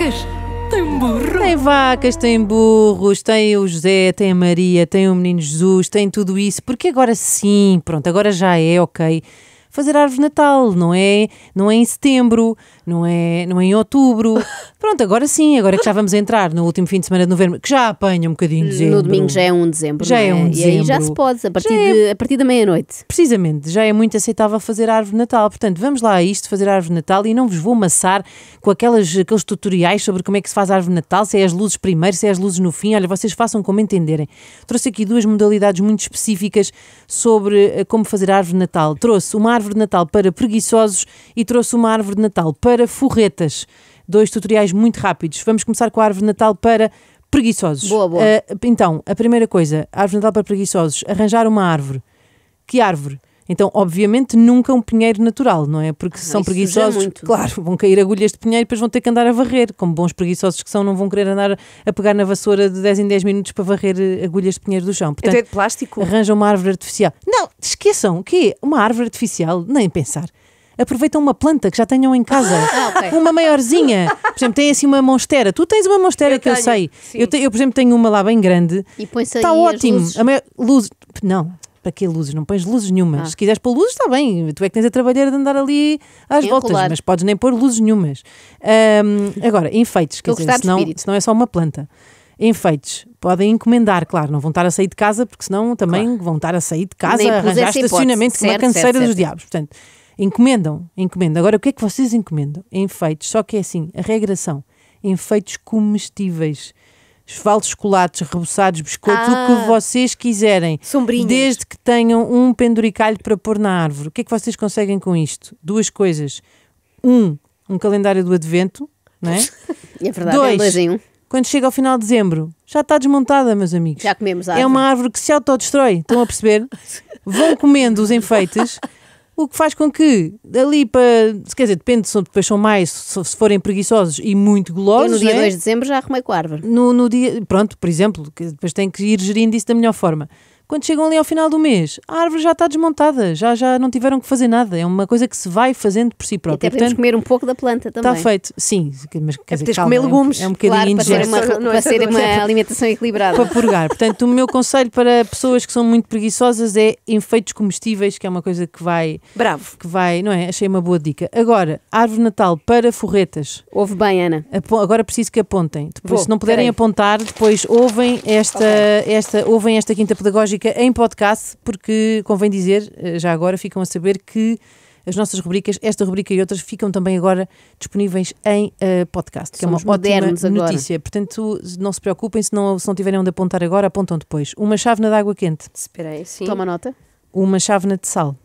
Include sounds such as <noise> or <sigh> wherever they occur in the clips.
vacas, tem burro. Tem vacas, tem burros, tem o José, tem a Maria, tem o menino Jesus, tem tudo isso, porque agora sim, pronto, agora já é ok fazer árvore de Natal, não é, não é em setembro, não é, não é em outubro. <laughs> Pronto, agora sim, agora que já vamos entrar no último fim de semana de novembro, que já apanha um bocadinho de dezembro. No domingo já é 1 de dezembro. Já não é 1 de E aí já dezembro. se pode, a partir, é- de, a partir da meia-noite. Precisamente, já é muito aceitável fazer árvore de Natal. Portanto, vamos lá a isto, fazer árvore de Natal e não vos vou amassar com aquelas, aqueles tutoriais sobre como é que se faz árvore de Natal, se é as luzes primeiro, se é as luzes no fim. Olha, vocês façam como entenderem. Trouxe aqui duas modalidades muito específicas sobre eh, como fazer árvore de Natal. Trouxe uma árvore de Natal para preguiçosos e trouxe uma árvore de Natal para forretas. Dois tutoriais muito rápidos. Vamos começar com a árvore de Natal para preguiçosos. Boa, boa. Eh, então, a primeira coisa, árvore de Natal para preguiçosos, arranjar uma árvore. Que árvore? Então, obviamente, nunca um pinheiro natural, não é? Porque se são preguiçosos, muito. claro, vão cair agulhas de pinheiro e depois vão ter que andar a varrer. Como bons preguiçosos que são, não vão querer andar a pegar na vassoura de 10 em 10 minutos para varrer eh, agulhas de pinheiro do chão. Portanto, Até é de plástico. arranjam uma árvore artificial. Não, esqueçam, o quê? Uma árvore artificial? Nem pensar. Aproveitam uma planta que já tenham em casa. Ah, ok. Uma maiorzinha. Por exemplo, tem assim uma monstera. Tu tens uma monstera Eu que eu tenho, sei. sim. Eu, te- eu, por exemplo, tenho uma lá bem grande. E põe-se Está ótimo. luzes. A maior, luz, não, para que luzes? Não pões luzes nenhumas. Ah. Se quiseres pôr luzes, está bem. Tu é que tens a trabalhar de andar ali às Enrolar. voltas, mas podes nem pôr luzes nenhumas. Ahm, agora, enfeites, quer dizer, senão, senão é só uma planta. Enfeites, podem encomendar, claro, não vão estar a sair de casa, porque senão também vão estar a sair de casa, Nem arranjar estacionamento com uma canseira certo, dos certo. diabos. Portanto, encomendam, encomendam. Agora, o que é que vocês encomendam? Enfeites, só que é assim, a regração, enfeites comestíveis. Esvaltos, chocolates, reboçados, biscoitos, o Ah. que vocês quiserem. Sombrinhas. Desde que tenham um penduricalho para pôr na árvore. O que é que vocês conseguem com isto? Duas coisas. Um, um calendário do advento, não é? <laughs> É verdade, é Dois. dois em um. Quando chega ao final de dezembro, já está desmontada, meus amigos. Já comemos a É uma árvore que se autodestrói, estão a perceber? <laughs> Vão comendo os enfeites, o que faz com que ali para. Quer dizer, depende se depois são mais, se forem preguiçosos e muito Eu gulosos. no dia é? 2 de dezembro já arrumei com a árvore. no, no dia, pronto, por exemplo, depois tem que ir gerindo isso da melhor forma. Quando chegam ali ao final do mês, a árvore já está desmontada, já, já não tiveram que fazer nada. É uma coisa que se vai fazendo por si E própria. até podemos Portanto, comer um pouco da planta também. está feito. Sim, mas quer dizer, tens de calma, comer é um- legumes. É um, bocadinho Claro, para indigesto. uma, é <laughs> para doce. uma alimentação equilibrada. para purgar. Portanto, o meu conselho para pessoas que são muito preguiçosas é enfeites comestíveis, que é uma coisa que vai, Bravo. que vai, não é? Achei uma boa dica. Agora, árvore Natal para forretas. Ouve bem, Ana. Apo- Agora preciso que apontem. Depois, Vou, se não puderem peraí. apontar, depois ouvem esta, esta, ouvem esta quinta pedagógica em podcast, porque convém dizer, eh, já agora ficam a saber que as nossas rubricas, esta rubrica e outras, ficam também agora disponíveis em eh, podcast, que Somos é uma ótima modernos agora. notícia. Portanto, não se preocupem, se não, se não tiverem onde apontar agora, apontam depois. Uma chávena de água quente, Espera aí, sim. Toma nota. uma chávena de sal,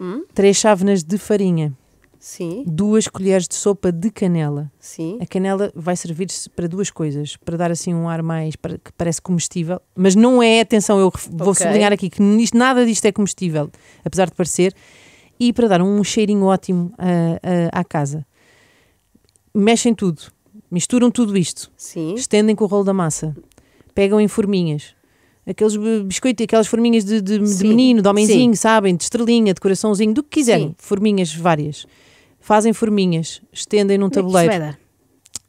Hum? três chávenas de farinha, Sim, duas colheres de sopa de canela. sim. A canela vai servir-se para duas coisas, para dar assim um ar mais que parece comestível, mas não é, atenção, eu vou Ok. sublinhar aqui que nada disto é comestível, apesar de parecer, e para dar um cheirinho ótimo a- a- à casa. Mexem tudo, misturam tudo isto, Sim. estendem com o rolo da massa, pegam em forminhas. Aqueles bi- biscoitos, aquelas forminhas de, de- de Sim. menino, de homenzinho, sabem? De estrelinha, de coraçãozinho, do que quiserem. Sim. Forminhas várias. Fazem forminhas, estendem num é tabuleiro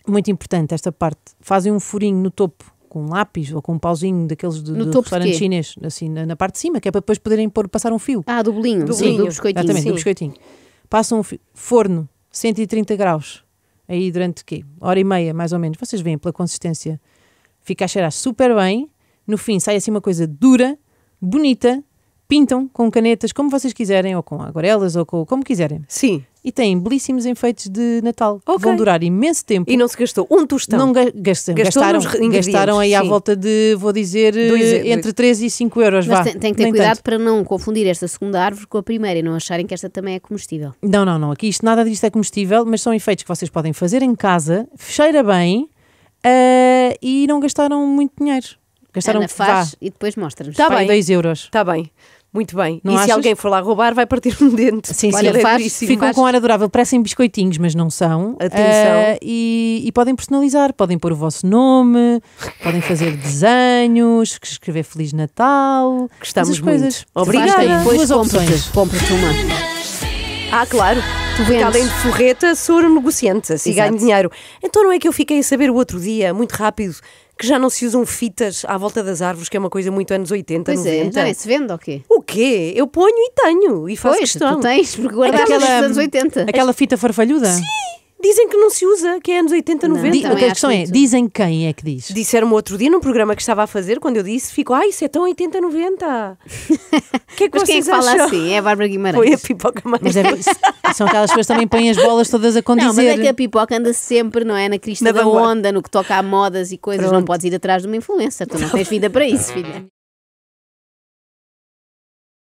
muito importante esta parte. Fazem um furinho no topo com um lápis ou com um pauzinho daqueles de, No restaurante chinês, assim, na, na parte de cima, que é para depois poderem pôr, passar um fio. Ah, do bolinho. Do Sim, do biscoitinho. Exatamente, sim. do biscoitinho. Passam um fio. Forno, 130 graus. Aí durante quê? Hora e meia, mais ou menos. Vocês veem pela consistência. Fica a cheirar super bem. No fim sai assim uma coisa dura, bonita. Pintam com canetas, como vocês quiserem, ou com aguarelas, ou com, como quiserem. Sim. E têm belíssimos enfeites de Natal. que Ok. Vão durar imenso tempo. E não se gastou um tostão. Não ga- gastam, gastaram, gastaram aí à sim. volta de, vou dizer, eh, Dois entre 3 e 5 euros. Mas vá. tem, tem que ter Nem cuidado tanto. para não confundir esta segunda árvore com a primeira e não acharem que esta também é comestível. Não, não, não. Aqui isto, nada disto é comestível, mas são efeitos que vocês podem fazer em casa, cheira bem eh, e não gastaram muito dinheiro. Gastaram Ana faz e depois mostra-nos. Tá vá, bem. 2 euros. Está bem. Muito bem. Não e se achas? alguém for lá roubar, vai partir um dente. Sim, Olha, sim. faz- duríssimo. Sim, Ficam faz- com ar adorável, parecem biscoitinhos, mas não são. Atenção. Eh, e, e podem personalizar, podem pôr o vosso nome, podem fazer desenhos, escrever Feliz Natal. Gostamos coisas. muito. Obrigada. Faz, Duas opções. compra uma. Ah, claro. Tu Porque além de forreta, sou negociante, assim Exato. ganho dinheiro. Então não é que eu fiquei a saber o outro dia, muito rápido, que já não se usam fitas à volta das árvores, que é uma coisa muito anos 80, Pois é, 90. já nem se vende ou quê? O quê? Eu ponho e tenho, e faço Pois, questão. tu tens, porque guardaste Aquela- nos anos 80. Aquela fita farfalhuda? Dizem que não se usa, que é anos 80, Não. 90. Di- Também a questão é, dizem quem é que diz? Disseram-me outro dia num programa que estava a fazer, quando eu disse, ficou, ai, isso é tão 80, 90. O que é que Mas quem é que fala acham? assim? É a Bárbara Guimarães. Foi a pipoca mais. Mas é, são aquelas pessoas que também põem as bolas todas a Não, mas condizer. é que a pipoca anda sempre, não é? Na crista Na da onda, no que toca a modas e coisas. Não Pronto. podes ir atrás de uma influencer. Tu não tens vida para isso, filha.